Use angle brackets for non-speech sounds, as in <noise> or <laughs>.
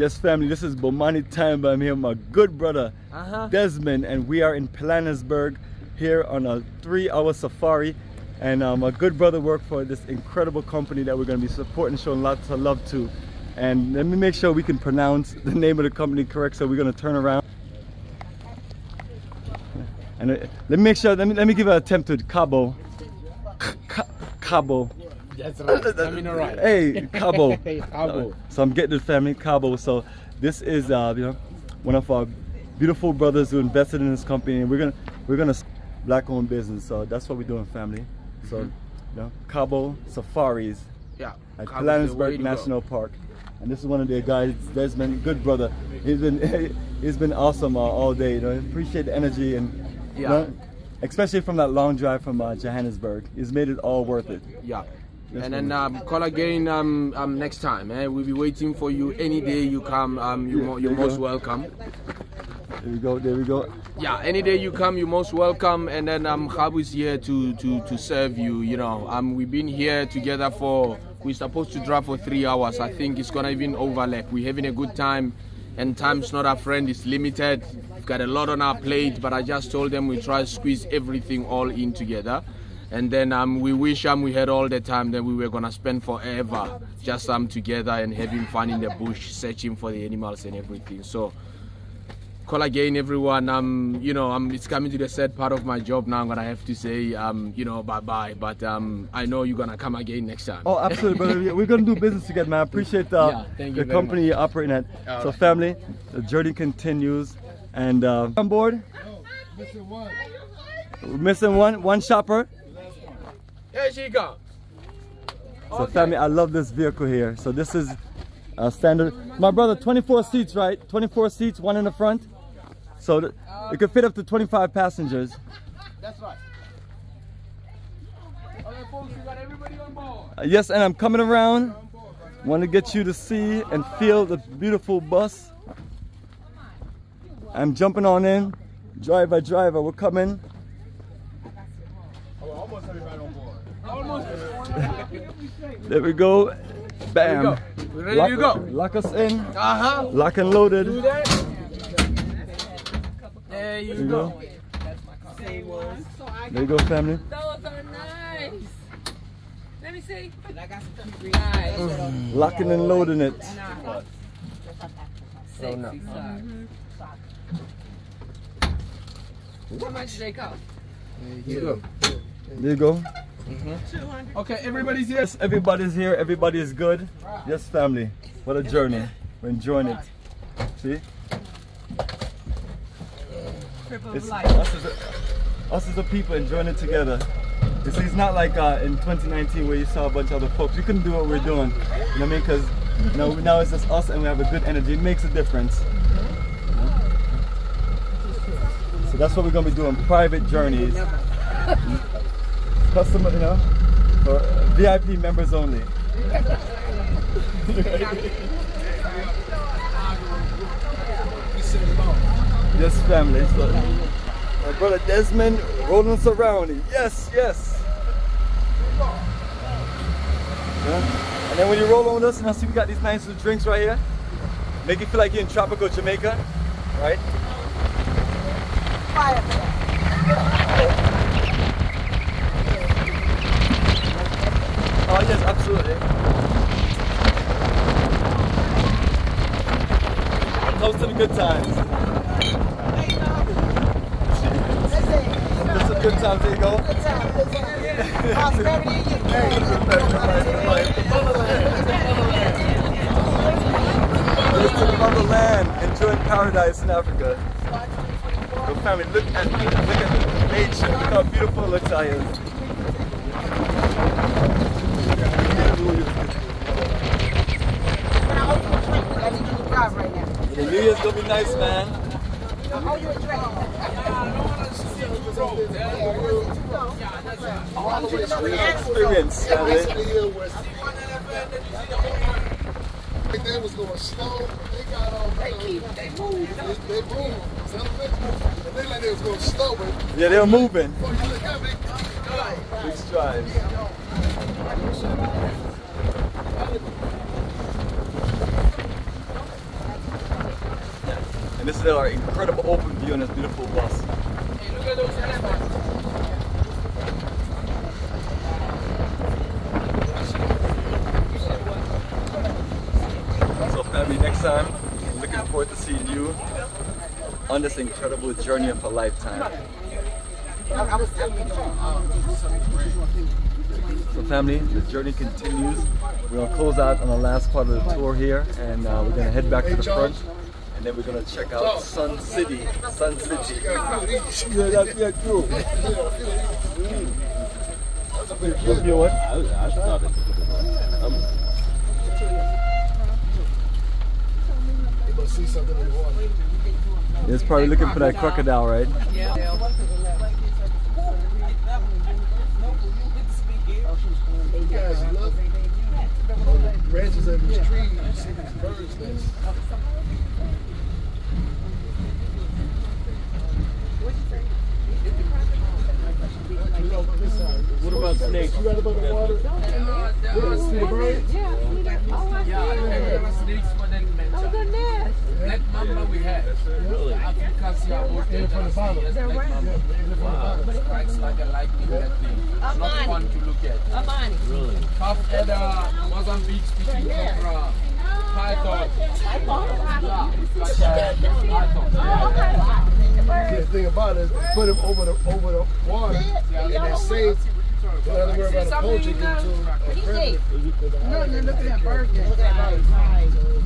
Yes, family, this is Bomani time. I'm here with my good brother, Uh-huh. Desmond, and we are in Pilanesberg here on a three-hour safari. And um, my good brother worked for this incredible company that we're going to be supporting, showing lots of love to. And let me make sure we can pronounce the name of the company correct, so we're going to turn around. And uh, let me make sure, let me, let me give an attempt to Kgabo. Ca- Kgabo. That's right. <laughs> I mean, all right. Hey, Kgabo. <laughs> Kgabo. So I'm getting the family Kgabo. So this is uh, you know one of our beautiful brothers who invested in this company, and we're gonna we're gonna black-owned business. So that's what we're doing, family. So you know Kgabo Safaris Yeah. at Cabo's way go. National Park, and this is one of the guys. Desmond, good brother. He's been <laughs> he's been awesome uh, all day. You know, appreciate the energy and you Yeah. know, especially from that long drive from uh, Johannesburg. He's made it all worth it. Yeah. Yes, and then um, call again um, um, next time. Eh? We'll be waiting for you any day you come. Um, you Yeah, mo- you're most go. welcome. There we go. There we go. Yeah, any day you come, you're most welcome. And then um, Kgabo is here to, to, to serve you. You know, um, we've been here together for. We're supposed to drive for three hours. I think it's gonna even overlap. We're having a good time, and time's not our friend. It's limited. We've got a lot on our plate, but I just told them we try to squeeze everything all in together. And then um, we wish um, we had all the time that we were gonna spend forever just um together and having fun in the bush, searching for the animals and everything. So call again everyone um you know um it's coming to the sad part of my job now i'm gonna have to say um you know bye bye but um i know you're gonna come again next time Oh, absolutely, brother. <laughs> We're gonna do business together, man. I appreciate the, Yeah, thank you the very company you're operating at. All so, right. family, the journey continues, and uh, on board. We're missing one, one shopper. Here she comes So, family, I love this vehicle here. So, this is a standard. My brother, 24 seats, right? 24 seats, one in the front. So, th- it could fit up to 25 passengers. that's right okay folks we got everybody on board Uh, yes, and I'm coming around. Want to get you to see and feel the beautiful bus. I'm jumping on in. Driver, driver, we're coming. <laughs> There we go. Bam. go. We ready lock, to go? Lock us in. uh-huh Lock and loaded. do that there you There you go go. There you go, family. Those are nice. Let me see. Nice. Locking and loading it. So no. How much do they cost? There you go. There you go. Okay everybody's here Yes, everybody's here. Everybody is good. Yes, family. What a journey. We're enjoying it. See? Triple It's life. us as, a, us as a people enjoying it together. You see, it's not like uh, in 2019 where you saw a bunch of other folks. We couldn't do what we're doing. You know what I mean? Because you know, now it's just us and we have a good energy. It makes a difference. So that's what we're going to be doing. Private journeys. Customer, you know, for VIP members only. <laughs> Yes, family. So, my brother Desmond rolling us around. Yes, yes. Yeah. And then when you roll on us, and I see we got these nice little drinks right here. Make you feel like you're in tropical Jamaica, right? Oh yes, absolutely. Toast to the good times. Just a good time, there you go. Here's to the motherland, enjoying paradise in Africa. Go family, look at look at nature. Look how beautiful it looks. The gonna be nice, man. Experience, family. They was going slow. They got on. They keep. They move. They, they move. And they like they was going slow, Yeah, moving. before you look Big strides. This is our incredible open view on this beautiful bus. Hey, look at those elephants. So family, next time, looking forward to seeing you on this incredible journey of a lifetime. So family, the journey continues. We're gonna close out on the last part of the tour here and uh, we're gonna head back to the front and then we're gonna check out Sun City. Sun City. Yeah, that's yeah, true. What's your what? I, I started. I'm, You must see something in the water. It's probably looking for that crocodile, right? You guys look branches of these trees, you see these birds nests. What about snakes? You read about the water? See the birds? Yeah, snakes for them mentioned. Black mamba we had. Really? Africa see our most In from the dangerous bottom. thing is Yeah, black mamba. in from the. Strikes like a lightning that thing. It's not fun to look at. Amani. Really? Puff adder, uh, Mozambique spitting cobra, python. Yeah, it's like a python. The thing about it is put them over the over the water and they're safe. You don't have to worry about a poaching into a predator. No, you're looking at birds.